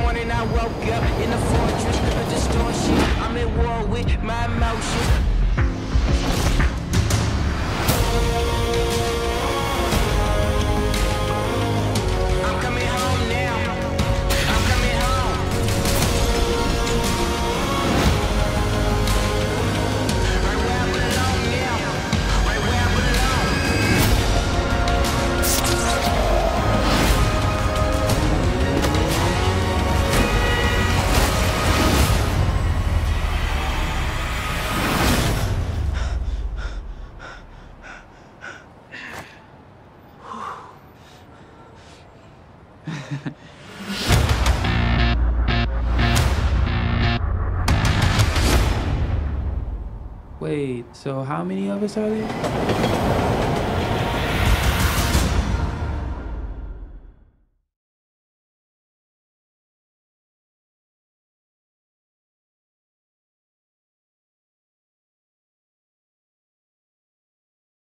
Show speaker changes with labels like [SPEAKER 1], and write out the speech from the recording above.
[SPEAKER 1] morning I woke up in a fortress of distortion. I'm at war with my emotions.
[SPEAKER 2] Wait, so how many of us are there?